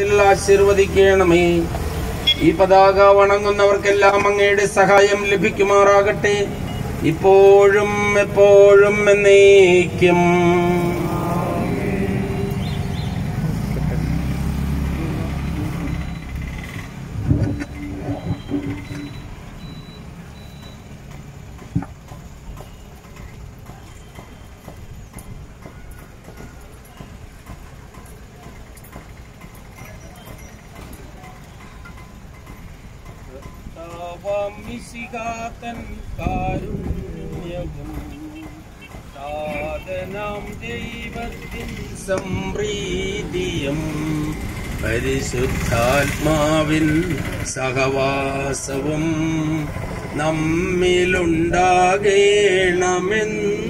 നാമത്തിൽ ആശീർവദിക്കണമേ. ഈ പതാക വണങ്ങുന്നവർക്കെല്ലാം അങ്ങയുടെ സഹായം ലഭിക്കുമാറാകട്ടെ. ഇപ്പോഴും എപ്പോഴും എന്നേക്കും. മിശികാതൻ കാരുണ്യവും. സാധനം ദൈവത്തിൻ സംപ്രീതിയും. പരിശുദ്ധാത്മാവിൻ സഹവാസവും നമ്മിലുണ്ടാകേണമെന്നും